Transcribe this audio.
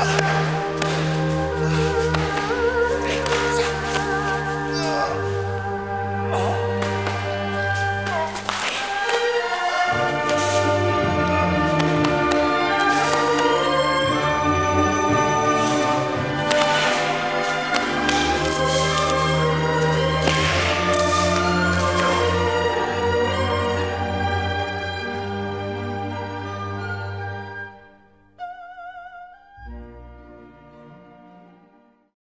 Wow.